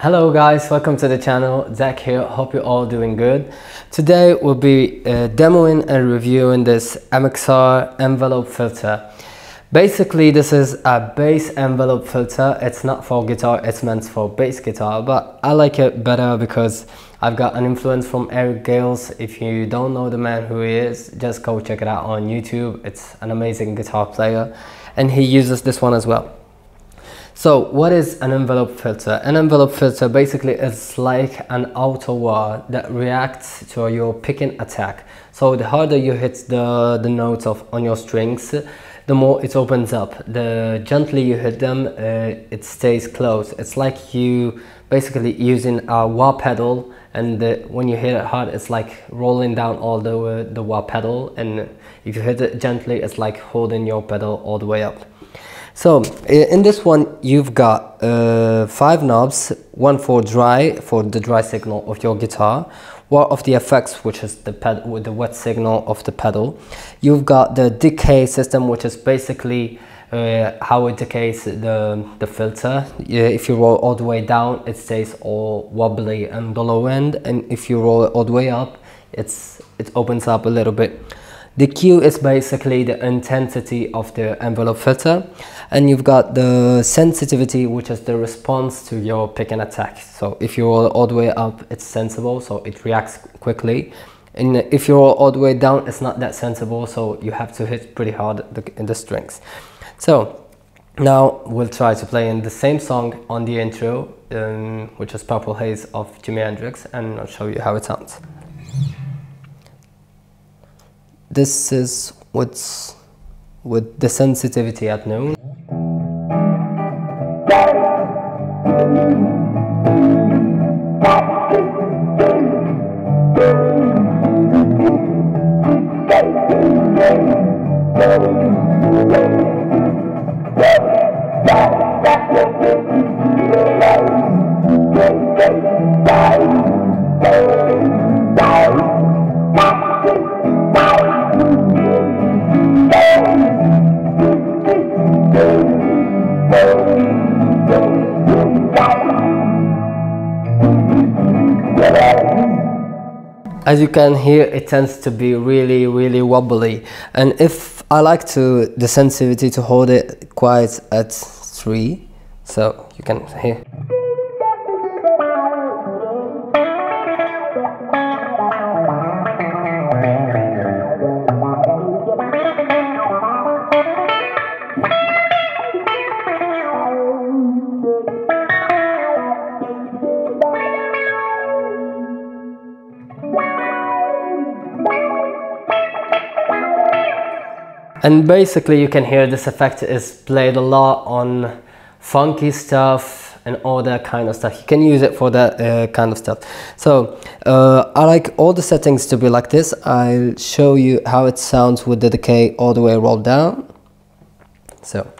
Hello guys, welcome to the channel. Zach here, hope you're all doing good. Today we'll be uh, demoing and reviewing this MXR envelope filter. Basically this is a bass envelope filter. It's not for guitar, it's meant for bass guitar, but I like it better because I've got an influence from Eric Gales. If you don't know the man who he is, just go check it out on YouTube. It's an amazing guitar player and he uses this one as well. So what is an envelope filter? An envelope filter basically is like an auto wah that reacts to your picking attack. So the harder you hit the, the notes of on your strings, the more it opens up. The gently you hit them, uh, it stays closed. It's like you basically using a wah pedal and the, when you hit it hard, it's like rolling down all the, uh, the wah pedal and if you hit it gently, it's like holding your pedal all the way up. So in this one, you've got uh, five knobs, one for dry, for the dry signal of your guitar, one of the effects, which is the ped with the wet signal of the pedal. You've got the decay system, which is basically uh, how it decays the, the filter. If you roll all the way down, it stays all wobbly and the low end. And if you roll it all the way up, it's, it opens up a little bit. The Q is basically the intensity of the envelope filter and you've got the sensitivity which is the response to your pick and attack. So if you roll all the way up it's sensible so it reacts quickly and if you roll all the way down it's not that sensible so you have to hit pretty hard in the strings. So now we'll try to play in the same song on the intro um, which is Purple Haze of Jimi Hendrix and I'll show you how it sounds this is what's with the sensitivity at noon. As you can hear it tends to be really really wobbly. And if I like to the sensitivity to hold it quite at 3 so you can hear And basically you can hear this effect is played a lot on funky stuff and all that kind of stuff. You can use it for that uh, kind of stuff. So uh, I like all the settings to be like this. I'll show you how it sounds with the decay all the way rolled down. So.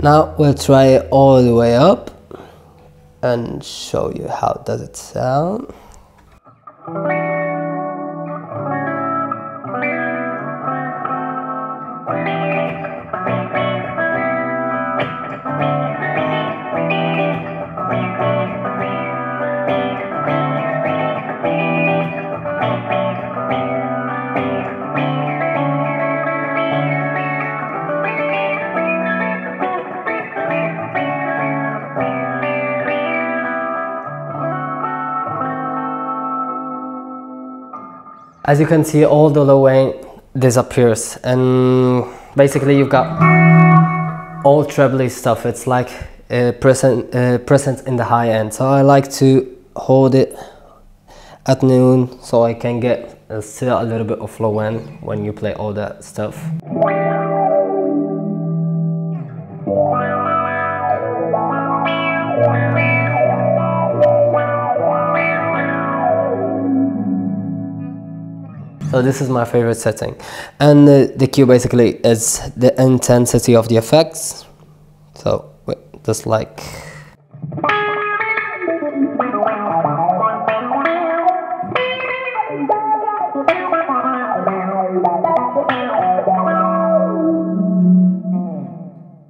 Now we'll try it all the way up and show you how does it sound. As you can see all the low end disappears. And basically you've got all trebly stuff. It's like uh, present uh, present in the high end. So I like to hold it at noon so I can get uh, still a little bit of low end when you play all that stuff So this is my favorite setting. And the, the Q basically is the intensity of the effects. So just like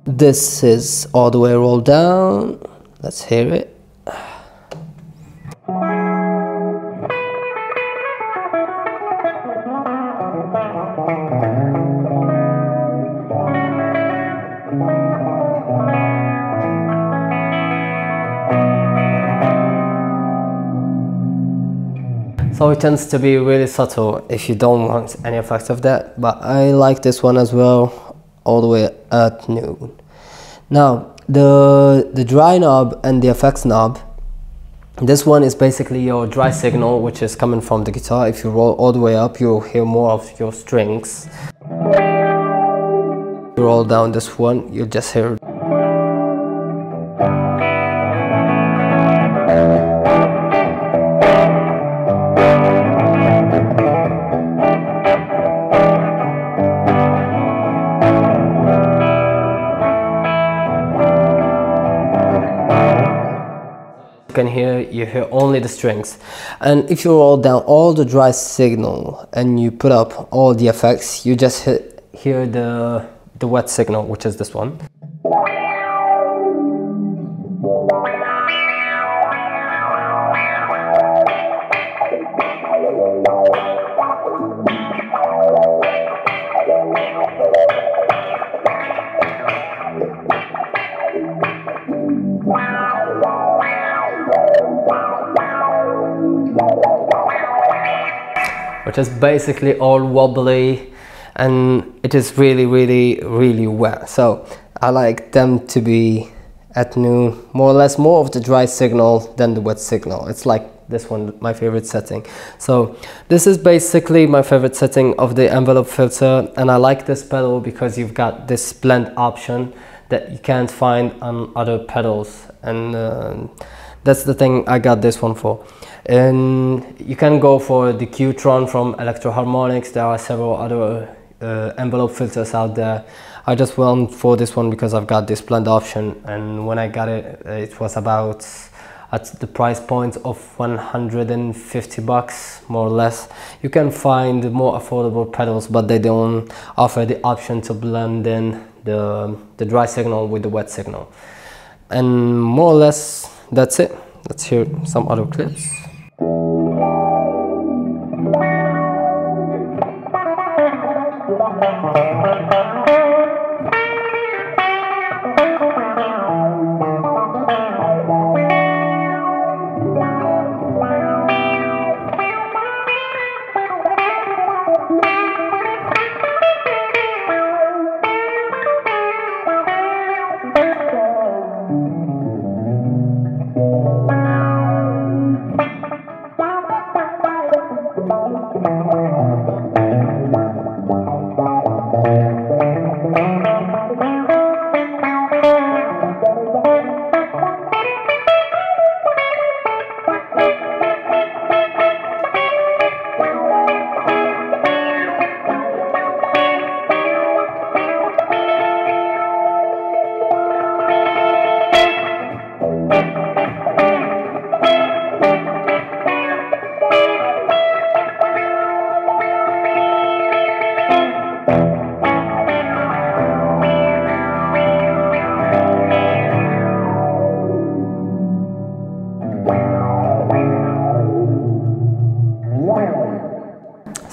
This is all the way rolled down. Let's hear it. So it tends to be really subtle if you don't want any effects of that, but I like this one as well, all the way at noon. Now, the, the dry knob and the effects knob, this one is basically your dry signal, which is coming from the guitar. If you roll all the way up, you'll hear more of your strings. You roll down this one, you'll just hear you hear only the strings. And if you roll down all the dry signal and you put up all the effects, you just hear the, the wet signal, which is this one. Which is basically all wobbly and it is really really really wet. So I like them to be at noon more or less more of the dry signal than the wet signal. It's like this one my favorite setting. So this is basically my favorite setting of the envelope filter and I like this pedal because you've got this blend option that you can't find on other pedals. And uh, that's the thing I got this one for. And you can go for the Qtron from Electro-Harmonix there are several other uh, envelope filters out there. I just went for this one because I've got this blend option. And when I got it it was about at the price point of 150 bucks more or less. You can find more affordable pedals but they don't offer the option to blend in the, the dry signal with the wet signal. And more or less that's it. Let's hear some other clips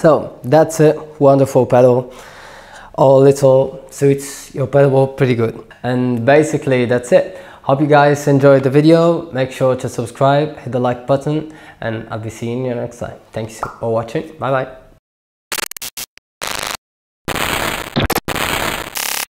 So that's it, wonderful pedal. All little suits your pedal pretty good. And basically that's it. Hope you guys enjoyed the video. Make sure to subscribe, hit the like button, and I'll be seeing you next time. Thanks for watching. Bye bye.